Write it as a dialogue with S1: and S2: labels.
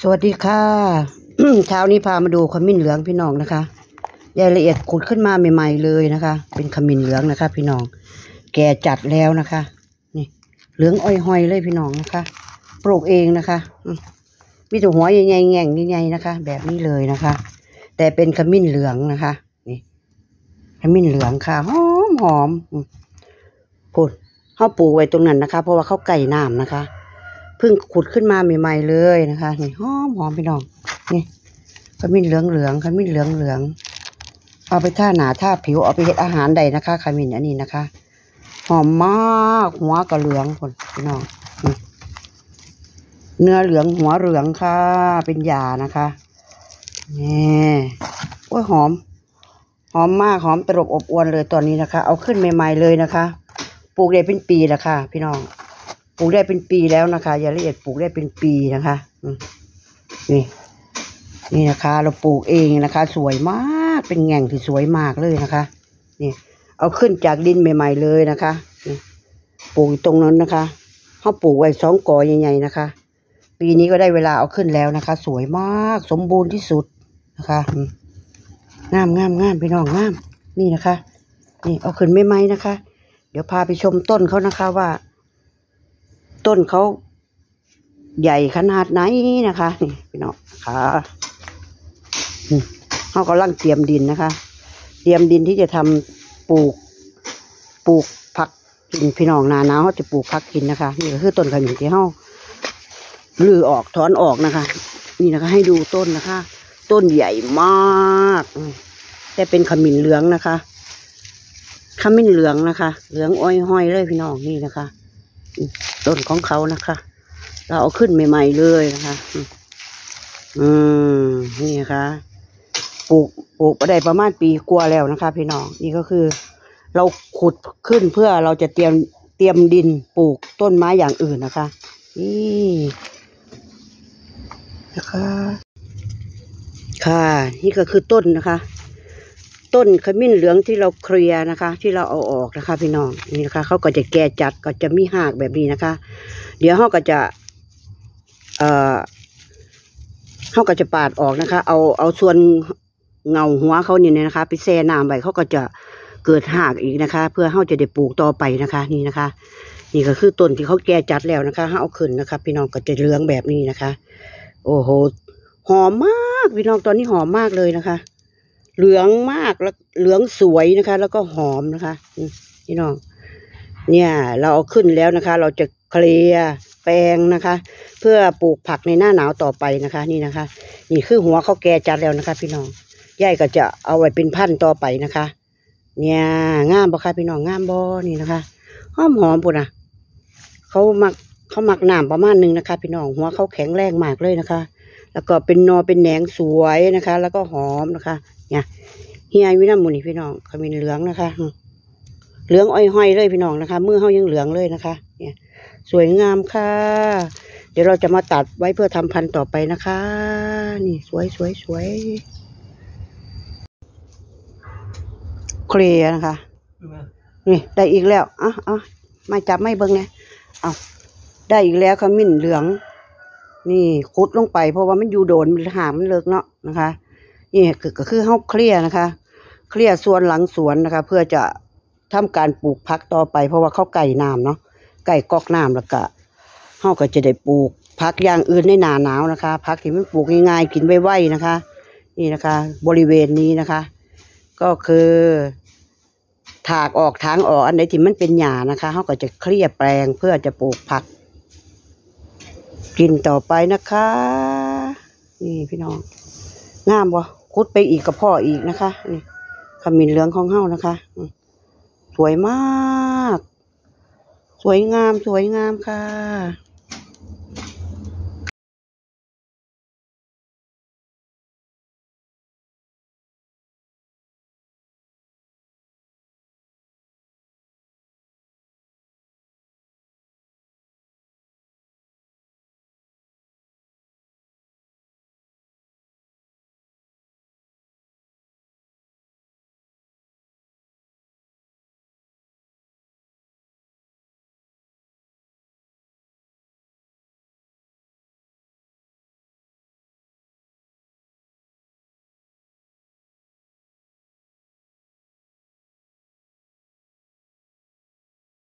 S1: สวัสดีค่ะ เช้านี้พามาดูขมิ้นเหลืองพี่น้องนะคะรายละเอียดขุดขึ้นมาใหม่ๆเลยนะคะ เป็นขมิ้นเหลืองนะคะ พี่น้อง แก่จัดแล้วนะคะ นี่ เหลืองอ้อยหอยเลยพี่น้องนะคะปลูกเองนะคะมีแต่หัวใหญ่ๆแง่งใหญ่ๆนะคะ แบบนี้เลยนะคะ แต่เป็นขมิ้นเหลืองนะคะ นี่ขมิ้นเหลืองค่ะหอมหอมอืมพูดเขาปลูกไว้ตรงนั้นนะคะ เพราะว่าเขาไก่น้ำนะคะ เพิ่งขุดขึ้นมาใหม่ๆเลยนะคะนี่หอมหอมพี่น้องนี่ขมิ้นเหลืองเหลืองขมิ้นเหลืองเหลืองเอาไปท่าหนาท่าผิวเอาไปเฮ็ดอาหารใดนะคะขมิ้นอันนี้นะคะ หอมมากหัวก็เหลืองคนพี่น้องเนื้อเหลืองหัวเหลืองค่ะ เป็นยานะคะนี่โอ้ยหอม หอมมากหอมตรบอบอวนเลยตอนนี้นะคะ เอาขึ้นใหม่ๆเลยนะคะ ปลูกได้เป็นปีแล้วค่ะ พี่น้อง ปลูกได้เป็นปีแล้วนะคะอย่าละเอียดปลูกได้เป็นปีนะคะนี่นี่นะคะ เราปลูกเองนะคะ สวยมากเป็นแง่งที่สวยมากเลยนะคะ นี่ เอาขึ้นจากดินใหม่ ๆ เลยนะคะปลูกตรงนั้นนะคะเขาปลูกไว้สองกอใหญ่ๆนะคะ ปีนี้ก็ได้เวลาเอาขึ้นแล้วนะคะ สวยมากสมบูรณ์ที่สุดนะคะงามงามงามพี่น้องงาม นี่นะคะ นี่เอาขึ้นไม่ไหมๆนะคะ เดี๋ยวพาไปชมต้นเขานะคะว่า ต้นเขาใหญ่ขนาดไหนนะคะนี่พี่น้องค่ะเขากำลังเตรียมดินนะคะ เตรียมดินที่จะทำปลูกปลูกผักกินพี่น้องนาหนาวเขาจะปลูกผักกินนะคะ นี่ก็คือต้นขมิ้นที่เขาลือออกถอนออกนะคะ นี่นะคะ ให้ดูต้นนะคะ ต้นใหญ่มาก แต่เป็นขมิ้นเหลืองนะคะขมิ้นเหลืองนะคะ เหลืองอ้อยห้อยเลยพี่น้องนี่นะคะ ต้นของเขานะคะ เราเอาขึ้นใหม่ ๆ เลยนะคะ อืมอืมนี่นะคะปลูกปลูกไปได้ประมาณปีกว่าแล้วนะคะ พี่น้องนี่ก็คือ เราขุดขึ้นเพื่อเราจะเตรียมเตรียมดินปลูกต้นไม้อย่างอื่นนะคะ นี่นะคะ ค่ะ นี่ก็คือต้นนะคะ ต้นขมิ้นเหลืองที่เราเคลียนะคะ ที่เราเอาออกนะคะ พี่น้องนี่นะคะเขาก็จะแก่จัดก็จะมีหากแบบนี้นะคะ เดี๋ยวเขาก็จะ เอ่อเขาก็จะปาดออกนะคะ เอาเอาส่วนเงาหัวเขาเนี่ยนะคะ ไปแช่น้ำไปเขาก็จะเกิดหากอีกนะคะ เพื่อเขาจะได้ปลูกต่อไปนะคะ นี่นะคะ นี่ก็คือต้นที่เขาแก่จัดแล้วนะคะเขาเอาขึ้นนะคะ พี่น้องก็จะเหลืองแบบนี้นะคะ โอ้โหหอมมากพี่น้องตอนนี้หอมมากเลยนะคะ เหลืองมากแล้วเหลืองสวยนะคะ แล้วก็หอมนะคะพี่น้อง เนี่ย เราเอาขึ้นแล้วนะคะ เราจะเคลียแปลงนะคะ เพื่อปลูกผักในหน้าหนาวต่อไปนะคะ นี่นะคะ นี่คือหัวเขาแก่จัดแล้วนะคะ พี่น้องยายก็จะเอาไว้เป็นพันธุ์ต่อไปนะคะ เนี่ยงามบ่คะพี่น้องงามบ่นี่นะคะหอมหอมปุ่นอะเขามักเขามักน้ำประมาณหนึงนะคะ พี่น้องหัวเขาแข็งแรงมากเลยนะคะ แล้วก็เป็นนอเป็นแหนงสวยนะคะ แล้วก็หอมนะคะ เนี่ยเฮียวินามูนี่พี่น้องขมิ้นเหลืองนะคะ เหลืองอ้อยห้อยเลยพี่น้องนะคะมือเขายังเหลืองเลยนะคะ เนี่ย สวยงามค่ะ เดี๋ยวเราจะมาตัดไว้เพื่อทำพันธุ์ต่อไปนะคะ นี่สวยสวยสวยเคลียนะคะ นี่ได้อีกแล้วอะอะไม่จับไม่เบิ้งเนี่ยเอาได้อีกแล้วขมิ้นเหลือง นี่คุดลงไปเพราะว่ามันอยู่โดนมันหามันเลิกเนาะนะคะ นี่คือก็คือเฮาเคลียร์นะคะ เคลียร์ส่วนหลังสวนนะคะ เพื่อจะทำการปลูกพักต่อไป เพราะว่าเขาไก่น้ำเนาะไก่กอกน้ำแล้วก็เฮาก็จะได้ปลูกพักอย่างอื่นในหนาหนาวนะคะพักที่มันปลูกง่ายๆกินไวๆนะคะ นี่นะคะ บริเวณนี้นะคะ ก็คือถากออกทางออกอันไหนที่มันเป็นหญ้านะคะเขาก็จะเคลียร์แปลงเพื่อจะปลูกผัก กินต่อไปนะคะ นี่พี่น้องงามบ่ คุดไปอีกกับพ่ออีกนะคะนี่ขมิ้นเหลืองของเฮานะคะ สวยมาก สวยงามสวยงามค่ะ